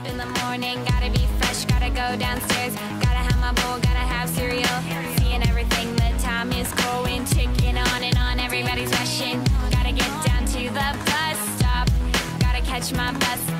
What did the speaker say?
up in the morning, gotta be fresh, gotta go downstairs, gotta have my bowl, gotta have cereal. Seeing everything, the time is going, ticking on and on, everybody's rushing. Gotta get down to the bus stop, gotta catch my bus.